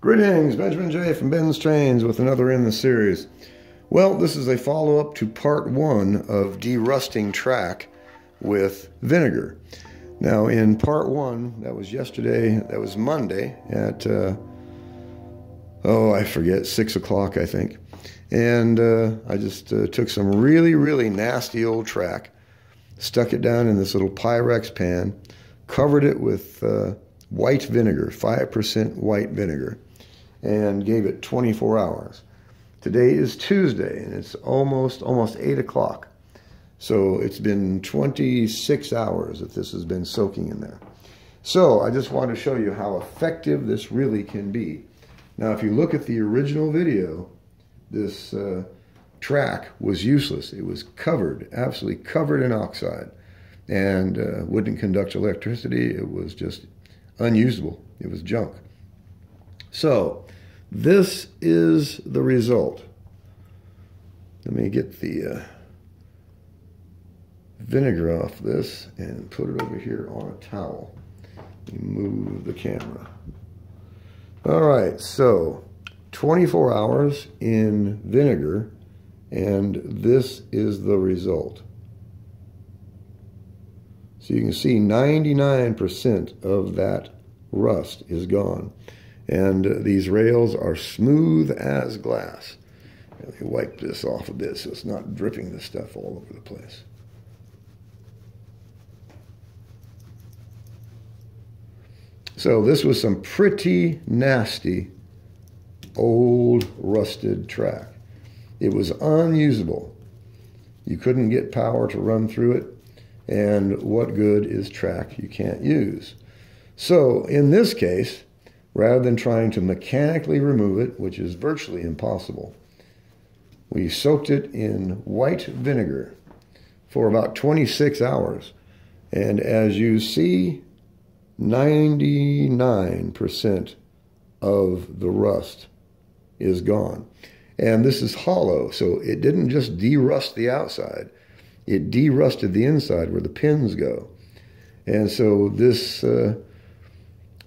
Greetings, Benjamin J. from Benz Trainz with another in the series. Well, this is a follow up to part one of derusting track with vinegar. Now, in part one, that was yesterday, that was Monday at, uh, oh, I forget, six o'clock, I think. And uh, I just uh, took some really, really nasty old track, stuck it down in this little Pyrex pan, covered it with uh, white vinegar, 5% white vinegar and gave it 24 hours. Today is Tuesday, and it's almost almost 8 o'clock. So it's been 26 hours that this has been soaking in there. So I just want to show you how effective this really can be. Now, if you look at the original video, this uh, track was useless. It was covered, absolutely covered in oxide, and uh, wouldn't conduct electricity. It was just unusable. It was junk. So this is the result. Let me get the uh, vinegar off this and put it over here on a towel. Move the camera. All right, so 24 hours in vinegar, and this is the result. So you can see 99% of that rust is gone. And these rails are smooth as glass. Let me wipe this off a bit so it's not dripping the stuff all over the place. So this was some pretty nasty old rusted track. It was unusable. You couldn't get power to run through it. And what good is track you can't use? So in this case, rather than trying to mechanically remove it, which is virtually impossible. We soaked it in white vinegar for about 26 hours. And as you see, 99% of the rust is gone. And this is hollow, so it didn't just derust the outside, it derusted the inside where the pins go. And so this uh,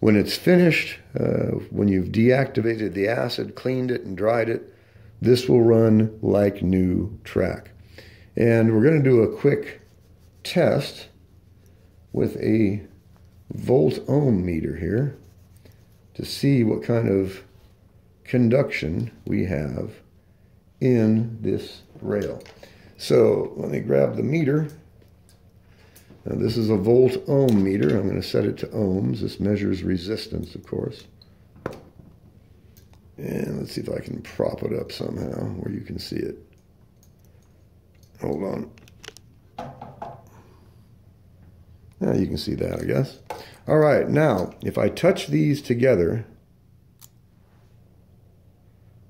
when it's finished, uh, when you've deactivated the acid, cleaned it, and dried it, this will run like new track. And we're going to do a quick test with a volt ohm meter here to see what kind of conduction we have in this rail. So let me grab the meter now this is a volt ohm meter. I'm going to set it to ohms. This measures resistance, of course. And let's see if I can prop it up somehow where you can see it. Hold on. Now you can see that, I guess. All right, now, if I touch these together,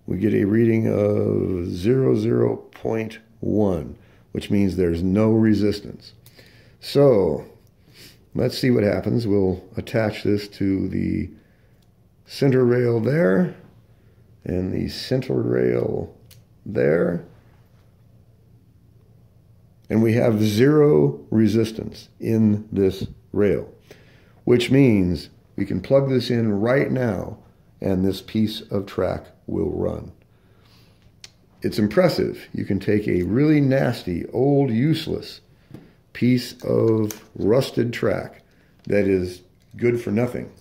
we get a reading of 0.1, which means there's no resistance. So let's see what happens. We'll attach this to the center rail there and the center rail there. And we have zero resistance in this rail, which means we can plug this in right now and this piece of track will run. It's impressive. You can take a really nasty, old, useless piece of rusted track that is good for nothing.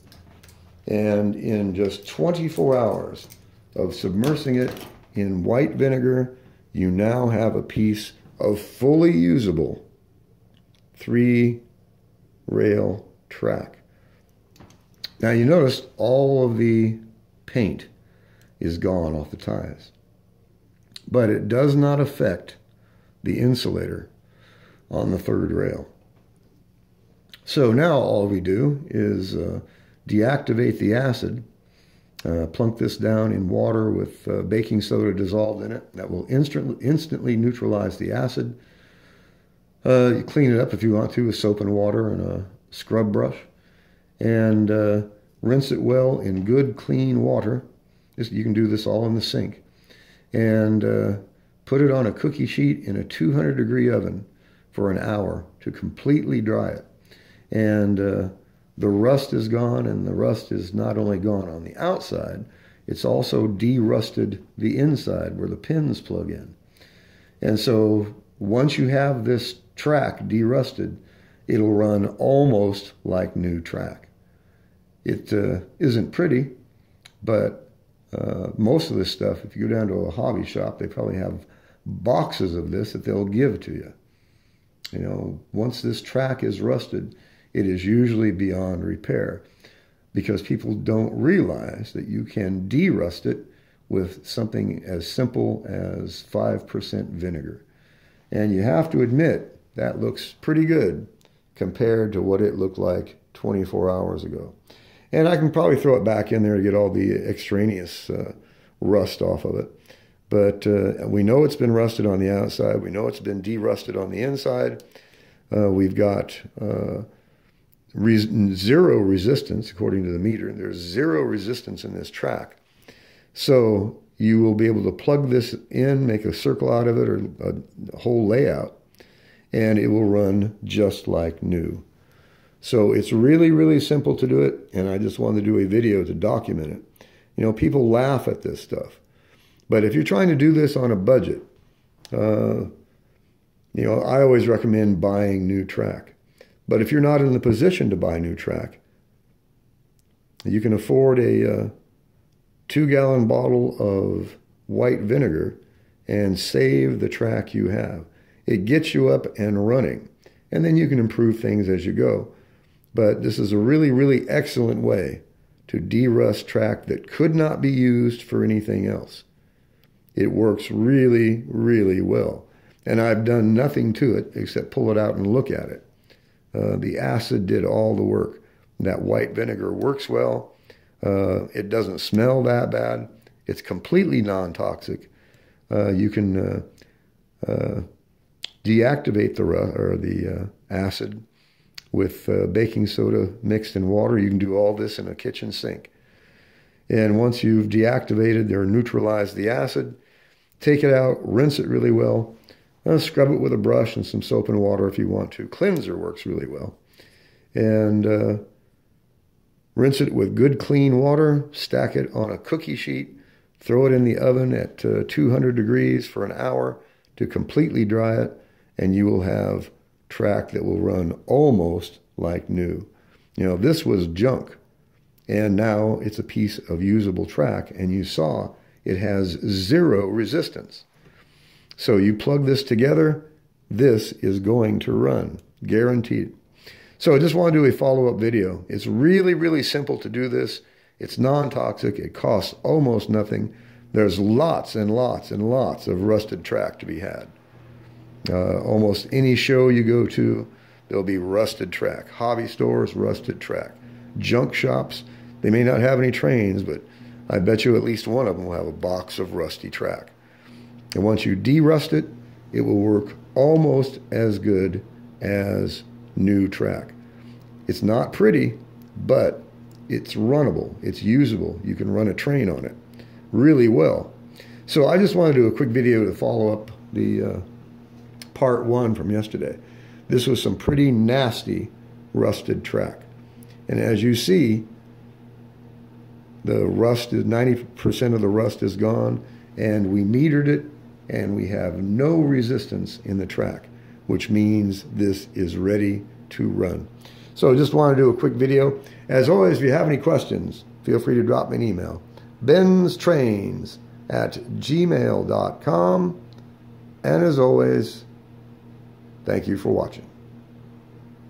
And in just 24 hours of submersing it in white vinegar, you now have a piece of fully usable three rail track. Now you notice all of the paint is gone off the ties, but it does not affect the insulator on the third rail. So now all we do is uh, deactivate the acid, uh, plunk this down in water with uh, baking soda dissolved in it. That will instant, instantly neutralize the acid. Uh, you clean it up if you want to with soap and water and a scrub brush. And uh, rinse it well in good, clean water. You can do this all in the sink. And uh, put it on a cookie sheet in a 200 degree oven for an hour to completely dry it. And uh, the rust is gone, and the rust is not only gone on the outside, it's also derusted the inside where the pins plug in. And so once you have this track derusted, it'll run almost like new track. It uh, not pretty, but uh, most of this stuff, if you go down to a hobby shop, they probably have boxes of this that they'll give to you. You know, once this track is rusted, it is usually beyond repair because people don't realize that you can derust it with something as simple as 5% vinegar. And you have to admit that looks pretty good compared to what it looked like 24 hours ago. And I can probably throw it back in there to get all the extraneous uh, rust off of it. But uh, we know it's been rusted on the outside. We know it's been derusted on the inside. Uh, we've got uh, zero resistance, according to the meter. There's zero resistance in this track. So you will be able to plug this in, make a circle out of it, or a whole layout, and it will run just like new. So it's really, really simple to do it, and I just wanted to do a video to document it. You know, people laugh at this stuff. But if you're trying to do this on a budget, uh, you know, I always recommend buying new track. But if you're not in the position to buy new track, you can afford a uh, two gallon bottle of white vinegar and save the track you have. It gets you up and running, and then you can improve things as you go. But this is a really, really excellent way to derust track that could not be used for anything else. It works really, really well. And I've done nothing to it except pull it out and look at it. Uh, the acid did all the work. That white vinegar works well. Uh, it doesn't smell that bad. It's completely non-toxic. Uh, you can uh, uh, deactivate the or the acid with baking soda mixed in water. You can do all this in a kitchen sink. And once you've deactivated or neutralized the acid, take it out, rinse it really well, uh, scrub it with a brush and some soap and water if you want to. Cleanser works really well. And uh, rinse it with good clean water, stack it on a cookie sheet, throw it in the oven at uh, 200 degrees for an hour to completely dry it, and you will have track that will run almost like new. You know, this was junk, and now it's a piece of usable track, and you saw it has zero resistance. So you plug this together, this is going to run, guaranteed. So I just want to do a follow-up video. It's really, really simple to do this. It's non-toxic. It costs almost nothing. There's lots and lots and lots of rusted track to be had. Uh, almost any show you go to, there'll be rusted track. Hobby stores, rusted track. Junk shops, they may not have any trains, but I bet you at least one of them will have a box of rusty track. And once you derust it, it will work almost as good as new track. It's not pretty, but it's runnable, it's usable. You can run a train on it really well. So I just want to do a quick video to follow up the uh, part one from yesterday. This was some pretty nasty rusted track. And as you see, the rust is 90% of the rust is gone and we metered it and we have no resistance in the track, which means this is ready to run. So I just want to do a quick video. As always, if you have any questions, feel free to drop me an email. Benz Trainz at gmail.com. And as always, thank you for watching.